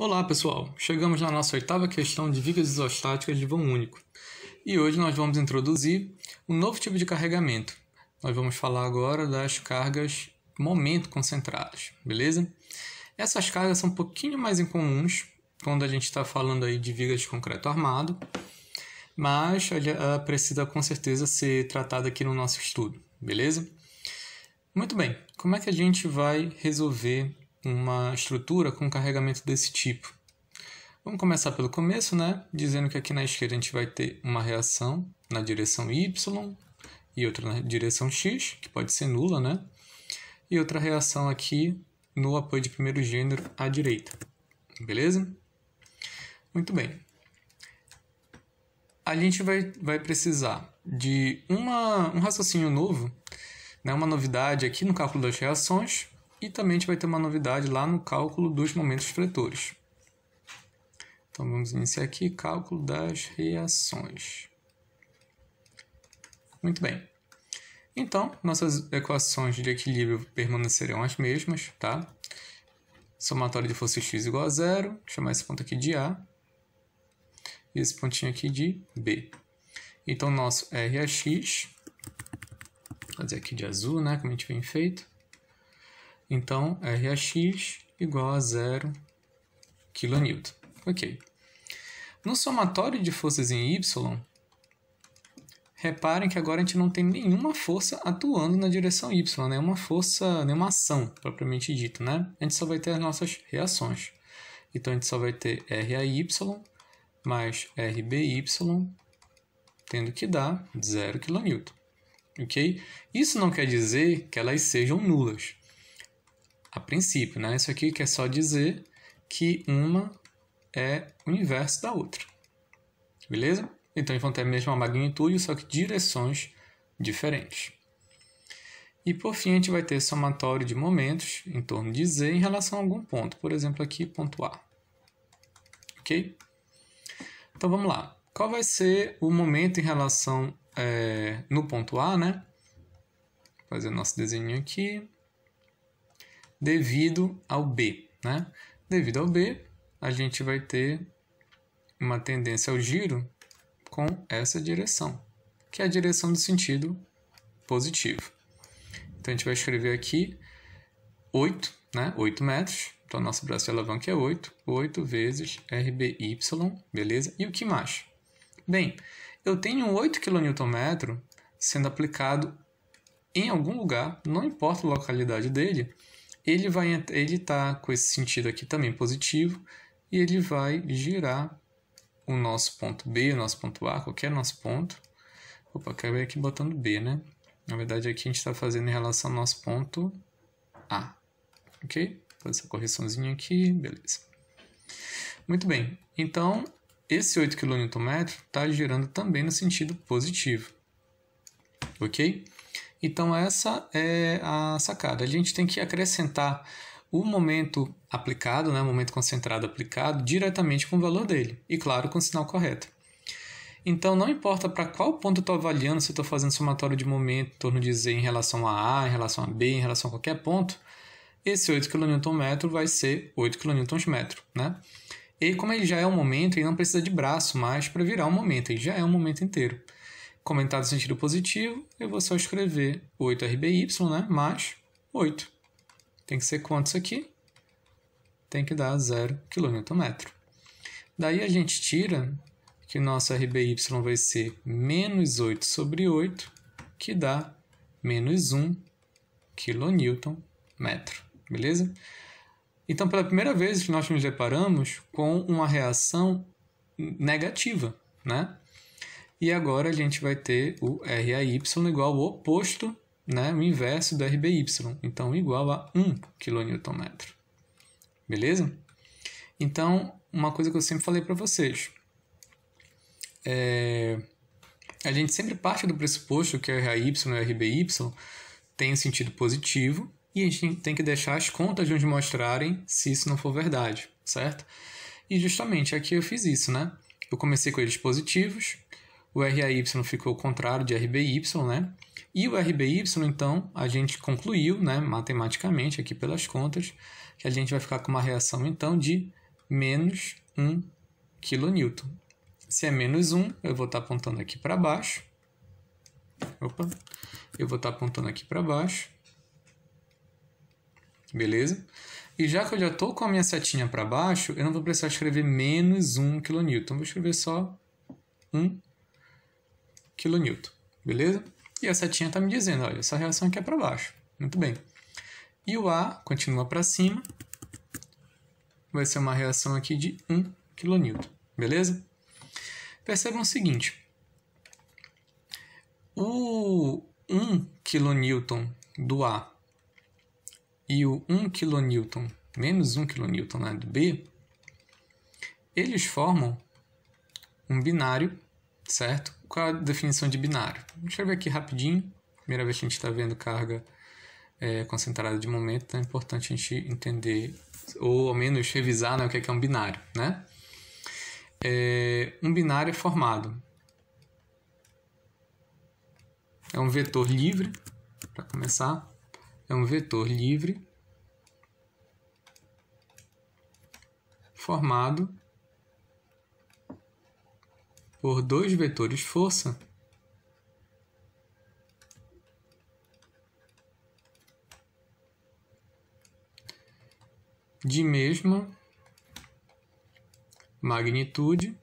Olá pessoal, chegamos na nossa oitava questão de vigas isostáticas de vão único e hoje nós vamos introduzir um novo tipo de carregamento. Nós vamos falar agora das cargas momento concentradas, beleza? Essas cargas são um pouquinho mais incomuns quando a gente está falando aí de vigas de concreto armado, mas ela precisa com certeza ser tratada aqui no nosso estudo, beleza? Muito bem, como é que a gente vai resolver uma estrutura com carregamento desse tipo. Vamos começar pelo começo, né? Dizendo que aqui na esquerda a gente vai ter uma reação na direção Y e outra na direção X, que pode ser nula, né? E outra reação aqui no apoio de primeiro gênero à direita. Beleza? Muito bem. A gente vai, vai precisar de uma, um raciocínio novo, né? uma novidade aqui no cálculo das reações, e também a gente vai ter uma novidade lá no cálculo dos momentos fletores. Então vamos iniciar aqui cálculo das reações. Muito bem. Então, nossas equações de equilíbrio permanecerão as mesmas, tá? Somatório de força x igual a zero, vou chamar esse ponto aqui de A, e esse pontinho aqui de B. Então, nosso RAX, vou fazer aqui de azul, né, como a gente vem feito, então, RAX igual a 0 kN. Ok. No somatório de forças em Y, reparem que agora a gente não tem nenhuma força atuando na direção Y, nenhuma força, nenhuma ação propriamente dita, né? A gente só vai ter as nossas reações. Então, a gente só vai ter RAY mais RBY, tendo que dar 0 kN. Ok? Isso não quer dizer que elas sejam nulas a princípio, né? Isso aqui quer só dizer que uma é o inverso da outra. Beleza? Então vão ter a mesma magnitude, só que direções diferentes. E por fim, a gente vai ter somatório de momentos em torno de z em relação a algum ponto. Por exemplo, aqui, ponto A. Ok? Então vamos lá. Qual vai ser o momento em relação é, no ponto A, né? Vou fazer nosso desenho aqui devido ao B. Né? Devido ao B, a gente vai ter uma tendência ao giro com essa direção, que é a direção do sentido positivo. Então, a gente vai escrever aqui 8, né? 8 metros. Então, nosso braço de alavanca é 8. 8 vezes RBY, beleza? E o que mais? Bem, eu tenho 8 kN sendo aplicado em algum lugar, não importa a localidade dele, ele vai ele está com esse sentido aqui também positivo e ele vai girar o nosso ponto B, o nosso ponto A, qualquer nosso ponto. Opa, acabei aqui botando B, né? Na verdade, aqui a gente está fazendo em relação ao nosso ponto A. Ok? Fazer essa correçãozinha aqui, beleza. Muito bem. Então, esse 8 kN está girando também no sentido positivo. Ok? Então, essa é a sacada. A gente tem que acrescentar o momento aplicado, né, o momento concentrado aplicado, diretamente com o valor dele. E, claro, com o sinal correto. Então, não importa para qual ponto eu estou avaliando, se eu estou fazendo somatório de momento em torno de Z em relação a A, em relação a B, em relação a qualquer ponto, esse 8 kN vai ser 8 kN. Né? E como ele já é um momento, ele não precisa de braço mais para virar um momento, ele já é um momento inteiro comentado no sentido positivo, eu vou só escrever 8RBY, né? Mais 8. Tem que ser quantos aqui? Tem que dar 0 kN. Daí a gente tira que nosso RBY vai ser menos 8 sobre 8, que dá menos 1 kN. Beleza? Então, pela primeira vez, nós nos deparamos com uma reação negativa, né? E agora a gente vai ter o RAY igual ao oposto, né, o inverso do RBY. Então, igual a 1 kN. Beleza? Então, uma coisa que eu sempre falei para vocês. É... A gente sempre parte do pressuposto que o RAY e o RBY um sentido positivo e a gente tem que deixar as contas de onde mostrarem se isso não for verdade, certo? E justamente aqui eu fiz isso, né? Eu comecei com eles positivos, o RAY ficou ao contrário de RBY, né? E o RBY, então, a gente concluiu, né, matematicamente, aqui pelas contas, que a gente vai ficar com uma reação, então, de menos 1 kN. Se é menos 1, eu vou estar apontando aqui para baixo. Opa, eu vou estar apontando aqui para baixo. Beleza? E já que eu já estou com a minha setinha para baixo, eu não vou precisar escrever menos 1 kN. Vou escrever só 1 kN. Beleza? E a setinha está me dizendo, olha, essa reação aqui é para baixo. Muito bem. E o A continua para cima. Vai ser uma reação aqui de 1 kN. Beleza? Percebam o seguinte. O 1 kN do A e o 1 kN menos 1 kN né, do B, eles formam um binário, certo? Qual a definição de binário? Vou escrever aqui rapidinho. Primeira vez que a gente está vendo carga é, concentrada de momento, então é importante a gente entender, ou ao menos revisar né, o que é, que é um binário. Né? É, um binário é formado. É um vetor livre, para começar, é um vetor livre formado por dois vetores força. De mesma magnitude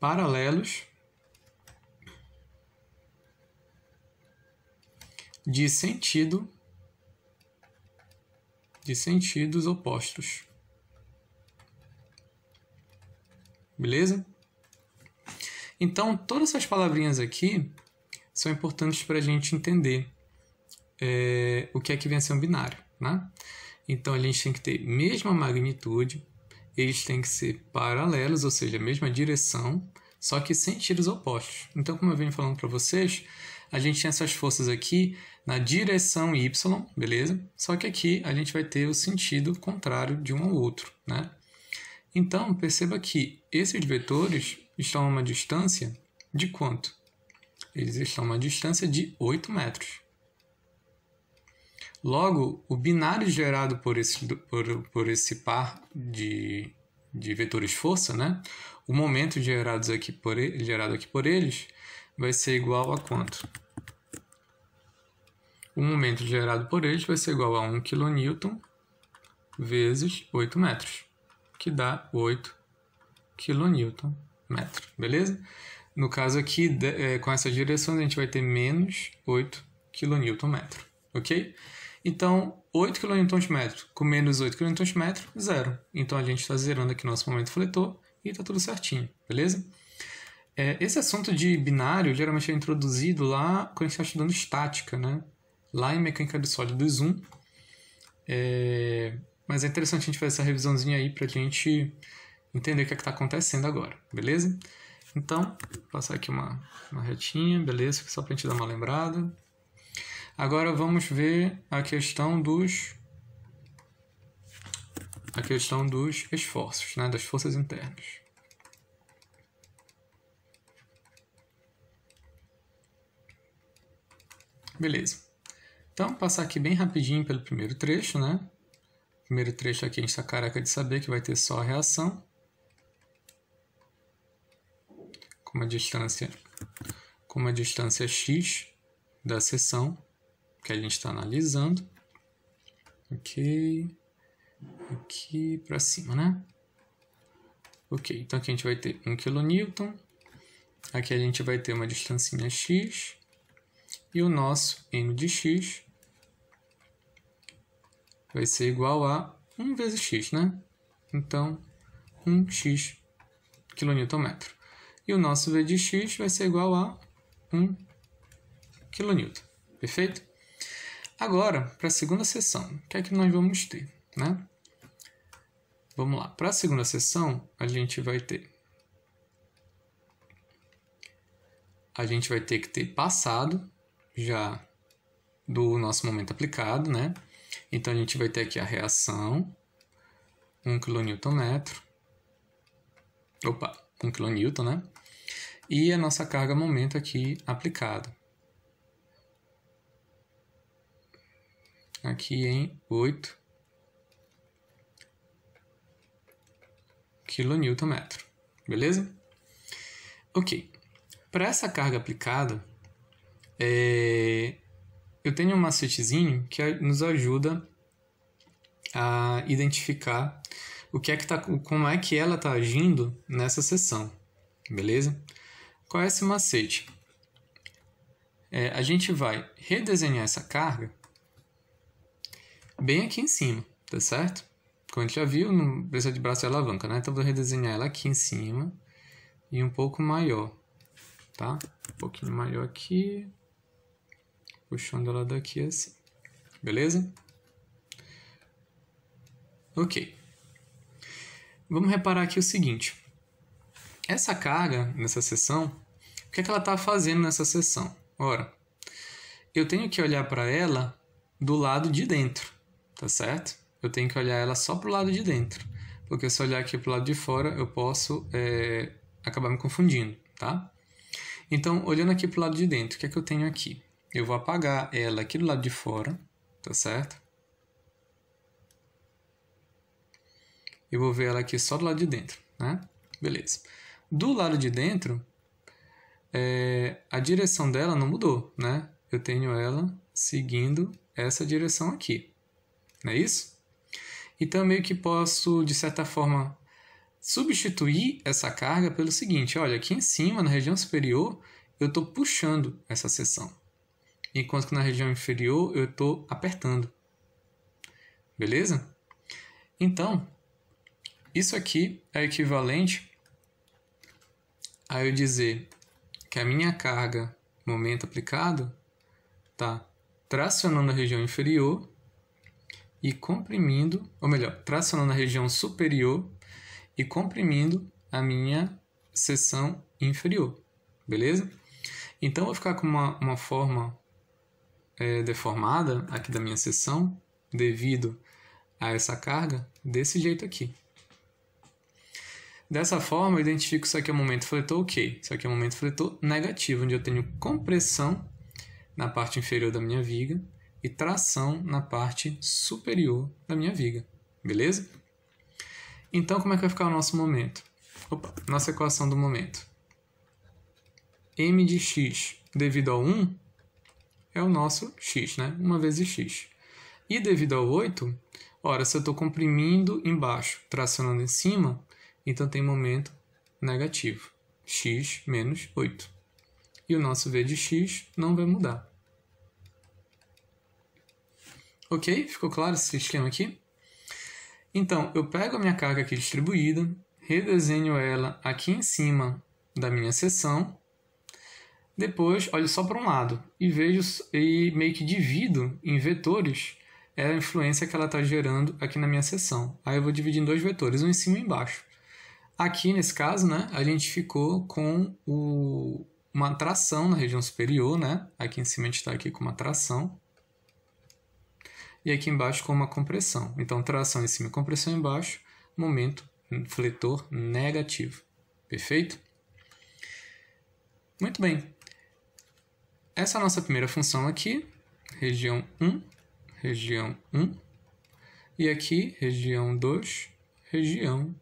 paralelos de sentido de sentidos opostos. Beleza? Então, todas essas palavrinhas aqui são importantes para a gente entender é, o que é que vem a ser um binário. Né? Então, a gente tem que ter mesma magnitude, eles têm que ser paralelos, ou seja, a mesma direção, só que sentidos opostos. Então, como eu venho falando para vocês, a gente tem essas forças aqui na direção y, beleza? Só que aqui a gente vai ter o sentido contrário de um ao outro, né? Então, perceba que esses vetores estão a uma distância de quanto? Eles estão a uma distância de 8 metros. Logo, o binário gerado por esse, por, por esse par de, de vetores força, né? o momento gerados aqui por, gerado aqui por eles vai ser igual a quanto? O momento gerado por eles vai ser igual a 1 kN vezes 8 metros, que dá 8 kN metro, beleza? No caso aqui, é, com essa direção, a gente vai ter menos 8 kN metro, ok? Então, 8 kN metro com menos 8 kN metro, zero. Então, a gente está zerando aqui nosso momento fletor e está tudo certinho, beleza? É, esse assunto de binário geralmente é introduzido lá quando a gente está estudando estática, né? Lá em mecânica de sólidos 1. É, mas é interessante a gente fazer essa revisãozinha aí para a gente entender o que é está acontecendo agora, beleza? Então, vou passar aqui uma, uma retinha, beleza? Só para a gente dar uma lembrada. Agora vamos ver a questão dos a questão dos esforços, né, das forças internas. Beleza. Então, passar aqui bem rapidinho pelo primeiro trecho, né? Primeiro trecho aqui a gente está careca de saber que vai ter só a reação. Com uma distância, com uma distância x da seção que a gente está analisando. Ok. Aqui para cima, né? Ok, então aqui a gente vai ter 1 kN. Aqui a gente vai ter uma distância x. E o nosso m de x vai ser igual a 1 vezes x, né? Então, 1x kN. E o nosso v de x vai ser igual a 1 kN. Perfeito? Agora, para a segunda sessão, o que é que nós vamos ter? Né? Vamos lá. Para a segunda sessão, a gente vai ter a gente vai ter que ter passado já do nosso momento aplicado, né? Então a gente vai ter aqui a reação, 1 kN. Opa, 1 kN, né? E a nossa carga momento aqui aplicada. aqui em 8 kNm. Beleza? Ok. Para essa carga aplicada, é... eu tenho um macetezinho que nos ajuda a identificar o que é que tá, como é que ela está agindo nessa sessão, beleza? Qual é esse macete? É, a gente vai redesenhar essa carga bem aqui em cima, tá certo? Como a gente já viu, não precisa de braço e alavanca, né? Então, vou redesenhar ela aqui em cima e um pouco maior, tá? Um pouquinho maior aqui, puxando ela daqui assim, beleza? Ok. Vamos reparar aqui o seguinte. Essa carga nessa seção, o que, é que ela está fazendo nessa seção? Ora, eu tenho que olhar para ela do lado de dentro, tá certo? Eu tenho que olhar ela só para o lado de dentro, porque se eu olhar aqui para o lado de fora, eu posso é, acabar me confundindo, tá? Então, olhando aqui para o lado de dentro, o que é que eu tenho aqui? Eu vou apagar ela aqui do lado de fora, tá certo? Eu vou ver ela aqui só do lado de dentro, né? Beleza. Do lado de dentro, é, a direção dela não mudou, né? Eu tenho ela seguindo essa direção aqui, não é isso? Então, meio que posso, de certa forma, substituir essa carga pelo seguinte, olha, aqui em cima, na região superior, eu estou puxando essa seção, enquanto que na região inferior eu estou apertando. Beleza? Então, isso aqui é equivalente a eu dizer que a minha carga momento aplicado está tracionando a região inferior e comprimindo, ou melhor, tracionando a região superior e comprimindo a minha seção inferior, beleza? Então, eu vou ficar com uma, uma forma é, deformada aqui da minha seção devido a essa carga desse jeito aqui. Dessa forma, eu identifico isso aqui é um momento fletor ok, isso aqui é um momento fletor negativo, onde eu tenho compressão na parte inferior da minha viga e tração na parte superior da minha viga, beleza? Então, como é que vai ficar o nosso momento? Opa, nossa equação do momento. m de x devido ao 1 é o nosso x, né? 1 vezes x. E devido ao 8, ora, se eu estou comprimindo embaixo, tracionando em cima, então tem momento negativo, x menos 8. E o nosso v de x não vai mudar. Ok? Ficou claro esse esquema aqui? Então, eu pego a minha carga aqui distribuída, redesenho ela aqui em cima da minha seção, depois olho só para um lado e vejo e meio que divido em vetores é a influência que ela está gerando aqui na minha seção. Aí eu vou dividir em dois vetores, um em cima e embaixo. Aqui, nesse caso, né, a gente ficou com o, uma tração na região superior, né? Aqui em cima a gente está aqui com uma tração. E aqui embaixo com uma compressão. Então, tração em cima e compressão embaixo, momento fletor negativo. Perfeito? Muito bem. Essa nossa primeira função aqui, região 1, região 1. E aqui, região 2, região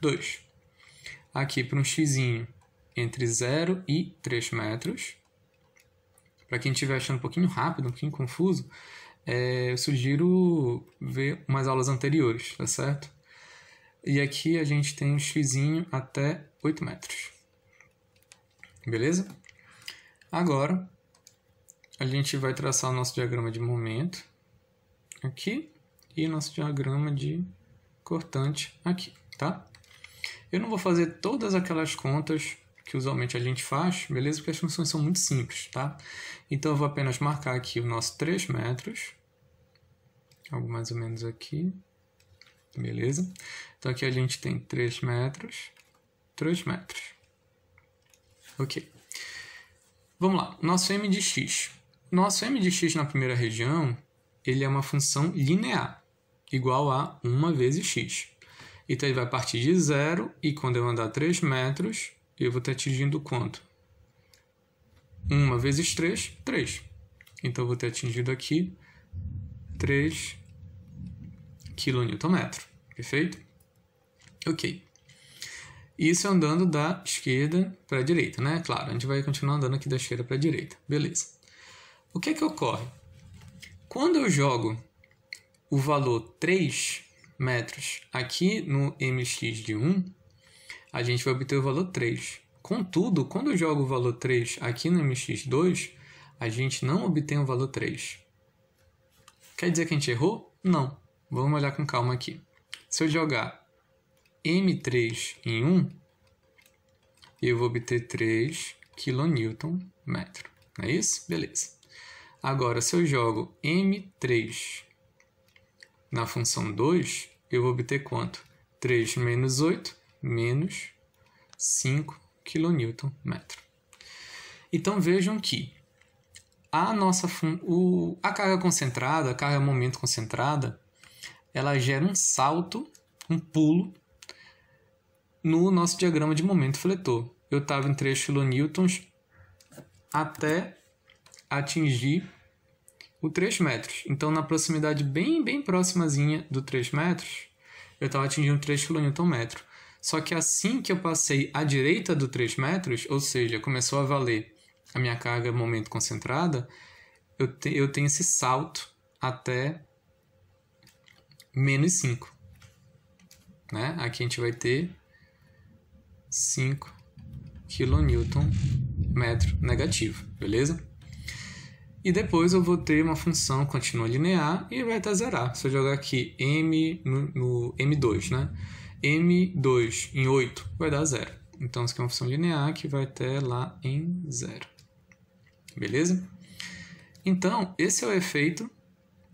2. Aqui para um x entre 0 e 3 metros. Para quem estiver achando um pouquinho rápido, um pouquinho confuso, é, eu sugiro ver umas aulas anteriores, tá certo? E aqui a gente tem um x até 8 metros. Beleza? Agora, a gente vai traçar o nosso diagrama de momento aqui e nosso diagrama de cortante aqui, tá? Eu não vou fazer todas aquelas contas que usualmente a gente faz, beleza? Porque as funções são muito simples, tá? Então eu vou apenas marcar aqui o nosso 3 metros, algo mais ou menos aqui, beleza? Então aqui a gente tem 3 metros, 3 metros. Ok. Vamos lá, nosso m de x. Nosso m de x na primeira região, ele é uma função linear, igual a 1 vezes x. Então ele vai partir de zero e quando eu andar 3 metros, eu vou estar atingindo quanto? 1 vezes 3, 3. Então, eu vou ter atingido aqui 3 kNm. Perfeito? Ok. Isso andando da esquerda para a direita, né? Claro, a gente vai continuar andando aqui da esquerda para a direita. Beleza. O que é que ocorre? Quando eu jogo o valor 3 metros aqui no mx de 1, a gente vai obter o valor 3. Contudo, quando eu jogo o valor 3 aqui no mx2, a gente não obtém o valor 3. Quer dizer que a gente errou? Não. Vamos olhar com calma aqui. Se eu jogar M3 em 1, eu vou obter 3 kN metro. Não é isso? Beleza. Agora, se eu jogo M3 na função 2, eu vou obter quanto? 3 menos 8 menos 5 kN metro. Então vejam que a nossa o, a carga concentrada, a carga momento concentrada, ela gera um salto, um pulo no nosso diagrama de momento fletor. Eu estava em 3 kN até atingir o 3 metros. Então, na proximidade bem, bem próximazinha do 3 metros, eu estava atingindo 3 kN. Só que assim que eu passei à direita do 3 metros, ou seja, começou a valer a minha carga momento concentrada, eu, te, eu tenho esse salto até menos 5. Né? Aqui a gente vai ter 5 kN metro negativo, beleza? E depois eu vou ter uma função continua linear e vai até zerar. Se eu jogar aqui m no, no m2, né? m2 em 8 vai dar zero. Então, isso aqui é uma função linear que vai até lá em zero. Beleza? Então, esse é o efeito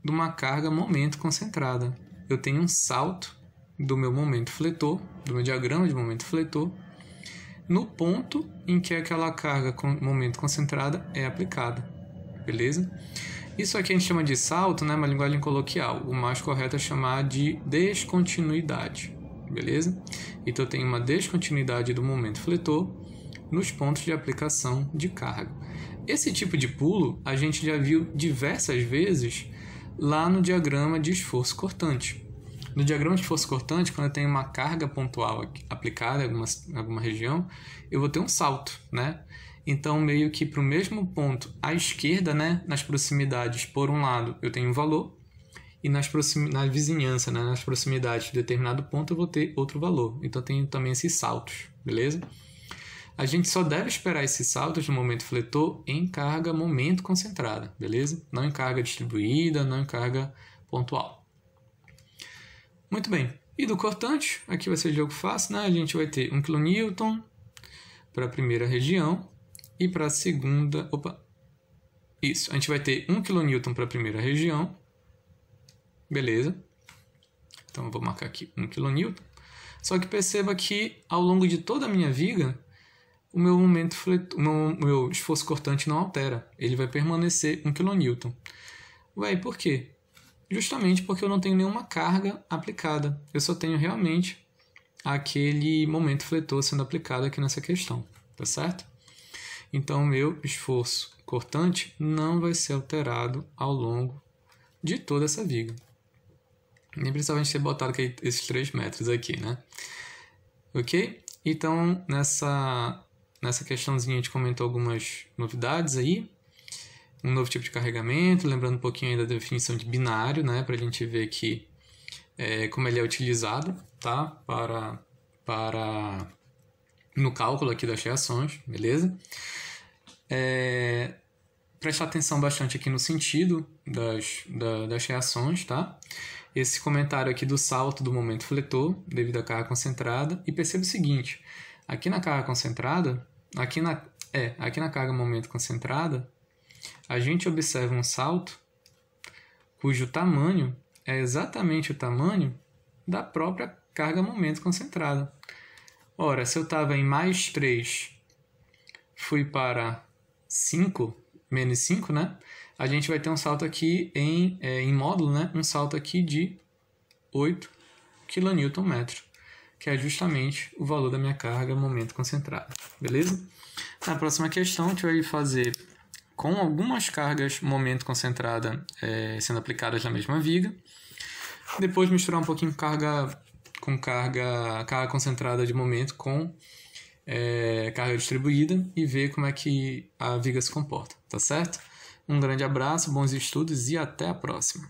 de uma carga momento concentrada. Eu tenho um salto do meu momento fletor, do meu diagrama de momento fletor, no ponto em que aquela carga com momento concentrada é aplicada. Beleza? Isso aqui a gente chama de salto, né? Uma linguagem coloquial. O mais correto é chamar de descontinuidade. Beleza? Então eu tenho uma descontinuidade do momento fletor nos pontos de aplicação de carga. Esse tipo de pulo a gente já viu diversas vezes lá no diagrama de esforço cortante. No diagrama de força cortante, quando eu tenho uma carga pontual aplicada em alguma, alguma região, eu vou ter um salto, né? Então, meio que para o mesmo ponto à esquerda, né, nas proximidades, por um lado, eu tenho um valor, e nas proxim... na vizinhança, né, nas proximidades de determinado ponto, eu vou ter outro valor. Então, eu tenho também esses saltos, beleza? A gente só deve esperar esses saltos no momento fletor em carga momento concentrada, beleza? Não em carga distribuída, não em carga pontual. Muito bem. E do cortante, aqui vai ser jogo fácil, né? A gente vai ter 1 kN para a primeira região e para a segunda... Opa! Isso, a gente vai ter 1 kN para a primeira região. Beleza. Então, eu vou marcar aqui 1 kN. Só que perceba que, ao longo de toda a minha viga, o meu momento, o meu, meu esforço cortante não altera. Ele vai permanecer 1 kN. Ué, por quê? Justamente porque eu não tenho nenhuma carga aplicada. Eu só tenho realmente aquele momento fletor sendo aplicado aqui nessa questão, tá certo? Então, meu esforço cortante não vai ser alterado ao longo de toda essa viga. Nem precisava ter botado esses 3 metros aqui, né? Ok? Então, nessa, nessa questãozinha a gente comentou algumas novidades aí um novo tipo de carregamento, lembrando um pouquinho aí da definição de binário, né, para a gente ver que é, como ele é utilizado, tá, para para no cálculo aqui das reações, beleza? É, prestar atenção bastante aqui no sentido das, da, das reações, tá? Esse comentário aqui do salto do momento fletor devido à carga concentrada e perceba o seguinte, aqui na carga concentrada, aqui na é, aqui na carga momento concentrada, a gente observa um salto cujo tamanho é exatamente o tamanho da própria carga momento concentrada. Ora, se eu estava em mais 3, fui para 5, menos 5, né? A gente vai ter um salto aqui em, é, em módulo, né? Um salto aqui de 8 kNm, que é justamente o valor da minha carga momento concentrado. Beleza? Na próxima questão, a gente vai fazer com algumas cargas momento concentrada é, sendo aplicadas na mesma viga. Depois misturar um pouquinho carga com carga, carga concentrada de momento com é, carga distribuída e ver como é que a viga se comporta, tá certo? Um grande abraço, bons estudos e até a próxima!